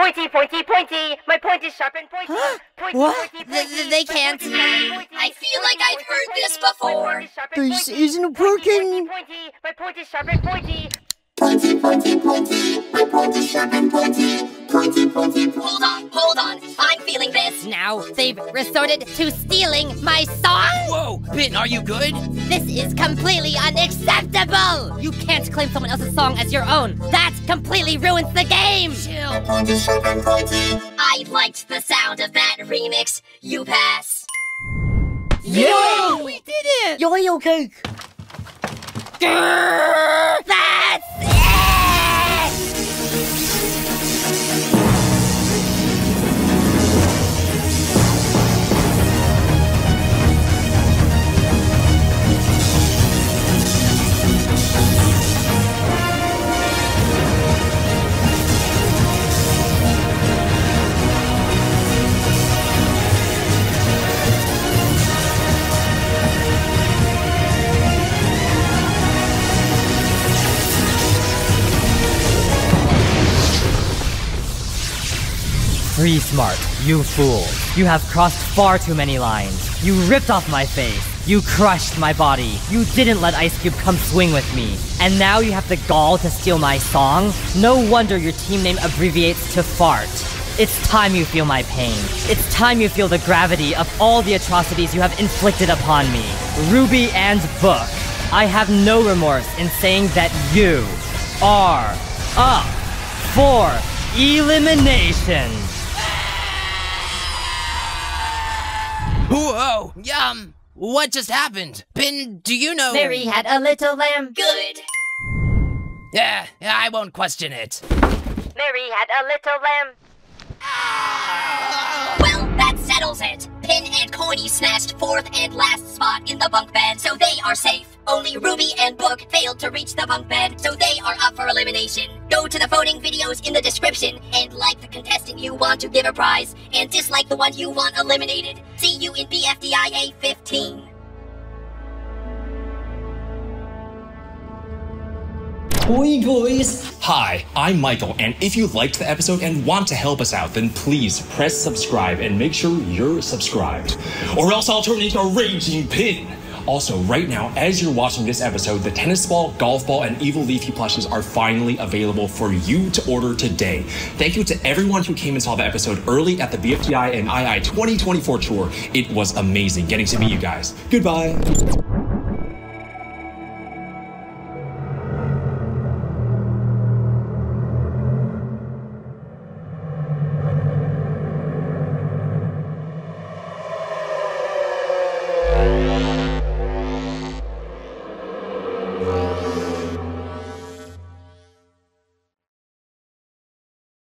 Pointy, pointy, pointy. My point is sharp and pointy. Pointy, What? pointy, Th- pointy. th- they can't. point is pointy. I feel like I've heard this pointy. My before. This isn't Pointy, working. Pointy, pointy. My point is sharp and pointy. Pointy, pointy, pointy. My point is sharp and pointy. Pointy, pointy, pointy. Hold on, hold on. I'm feeling this. Now they've resorted to stealing my song? Whoa, Pin, are you good? This is completely unacceptable! You can't claim someone else's song as your own. That completely ruins the game! My point is sharp and pointy. I liked the sound of that remix. You pass. Yeah! We did it! Yo-yo cake! That's Free Smart, you fool. You have crossed far too many lines. You ripped off my face. You crushed my body. You didn't let Ice Cube come swing with me. And now you have the gall to steal my song? No wonder your team name abbreviates to FART. It's time you feel my pain. It's time you feel the gravity of all the atrocities you have inflicted upon me. Ruby and Book, I have no remorse in saying that you are up for elimination. Whoa, Yum! what just happened? Pin, do you know? Mary had a little lamb. Good. Yeah, yeah, I won't question it. Mary had a little lamb. Ah! Well, that settles it. Pin and Coiny snatched fourth and last spot in the bunk bed, so they are safe. Only Ruby and Book failed to reach the bunk bed, so they are up for elimination. Go to the voting videos in the description and like the contestant you want to give a prize, and dislike the one you want eliminated. See you in BFDIA 15. Oi guys! Hi, I'm Michael, and if you liked the episode and want to help us out, then please press subscribe and make sure you're subscribed. Or else I'll turn into a raging pin! Also, right now, as you're watching this episode, the tennis ball, golf ball, and evil leafy plushes are finally available for you to order today. Thank you to everyone who came and saw the episode early at the BFDI and II 2024 tour. It was amazing getting to meet you guys. Goodbye.